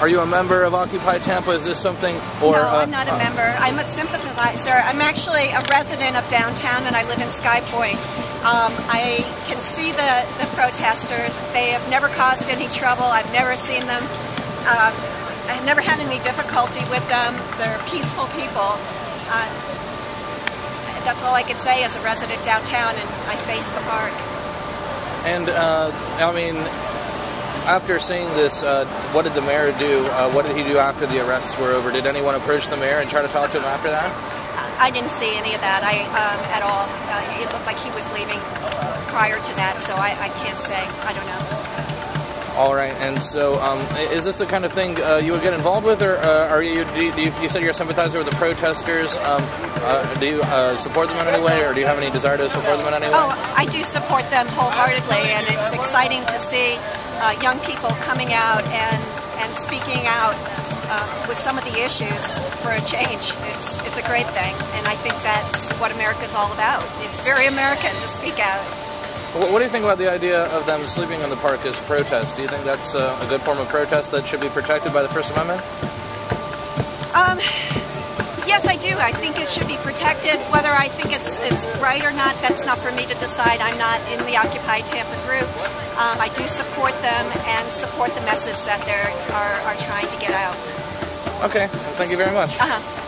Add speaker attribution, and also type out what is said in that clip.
Speaker 1: are you a member of Occupy Tampa? Is this something? Or,
Speaker 2: no,
Speaker 1: uh,
Speaker 2: I'm not a member. I'm a sympathizer. I'm actually a resident of downtown and I live in SkyPoint. Um, I can see the, the protesters. They have never caused any trouble. I've never seen them. Um, I've never had any difficulty with them. They're peaceful people. Uh, that's all I can say as a resident downtown and I face the park.
Speaker 1: And uh, I mean, after seeing this, uh, what did the mayor do? Uh, what did he do after the arrests were over? Did anyone approach the mayor and try to talk to him after that?
Speaker 2: I didn't see any of that I um, at all. Uh, it looked like he was leaving prior to that, so I, I can't say. I don't know.
Speaker 1: All right, and so um, is this the kind of thing uh, you would get involved with, or uh, are you, do you, do you? You said you're a sympathizer with the protesters. Um, uh, do you uh, support them in any way, or do you have any desire to support them in any way?
Speaker 2: Oh, I do support them wholeheartedly, and it's exciting to see uh, young people coming out and and speaking out uh, with some of the issues for a change. It's it's a great thing, and I think that's what America's all about. It's very American to speak out.
Speaker 1: What, do you think about the idea of them sleeping in the park as protest? Do you think that's uh, a good form of protest that should be protected by the First Amendment?
Speaker 2: Um, yes, I do. I think it should be protected. Whether I think it's it's right or not, that's not for me to decide. I'm not in the Occupy Tampa group. Um, I do support them and support the message that they are are trying to get out.
Speaker 1: Okay, thank you very much.
Speaker 2: Uh-huh.